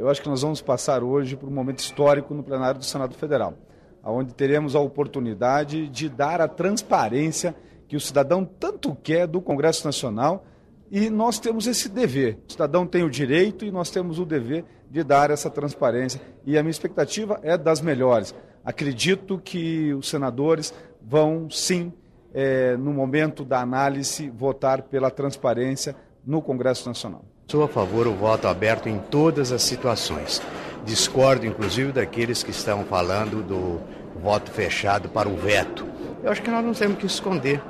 Eu acho que nós vamos passar hoje por um momento histórico no plenário do Senado Federal, onde teremos a oportunidade de dar a transparência que o cidadão tanto quer do Congresso Nacional e nós temos esse dever. O cidadão tem o direito e nós temos o dever de dar essa transparência. E a minha expectativa é das melhores. Acredito que os senadores vão, sim, é, no momento da análise, votar pela transparência no Congresso Nacional. Sou a favor do voto aberto em todas as situações. Discordo, inclusive, daqueles que estão falando do voto fechado para o veto. Eu acho que nós não temos que esconder.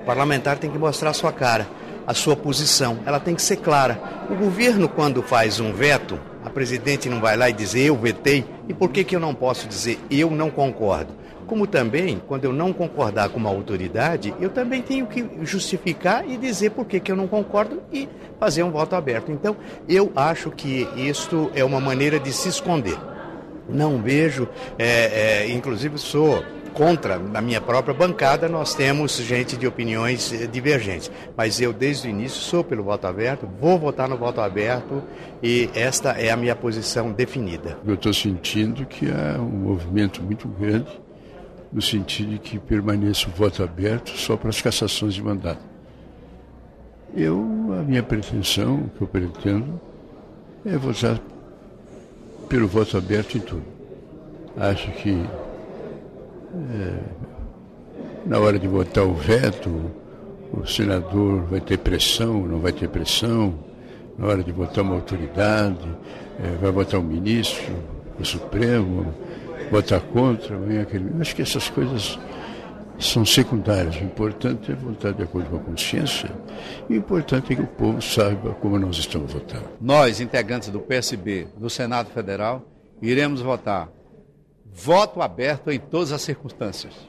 O parlamentar tem que mostrar a sua cara, a sua posição. Ela tem que ser clara. O governo, quando faz um veto, a presidente não vai lá e dizer eu vetei. E por que, que eu não posso dizer eu não concordo? Como também, quando eu não concordar com uma autoridade, eu também tenho que justificar e dizer por que, que eu não concordo e fazer um voto aberto. Então, eu acho que isto é uma maneira de se esconder. Não vejo, é, é, inclusive sou contra, na minha própria bancada, nós temos gente de opiniões eh, divergentes. Mas eu, desde o início, sou pelo voto aberto, vou votar no voto aberto e esta é a minha posição definida. Eu estou sentindo que há um movimento muito grande no sentido de que permaneça o voto aberto só para as cassações de mandato. Eu, a minha pretensão, o que eu pretendo, é votar pelo voto aberto em tudo. Acho que é, na hora de votar o veto, o senador vai ter pressão, não vai ter pressão. Na hora de votar uma autoridade, é, vai votar um ministro, o Supremo, votar contra, vem aquele. Acho que essas coisas são secundárias. O importante é votar de acordo com a consciência e o importante é que o povo saiba como nós estamos votando. Nós, integrantes do PSB do Senado Federal, iremos votar voto aberto em todas as circunstâncias.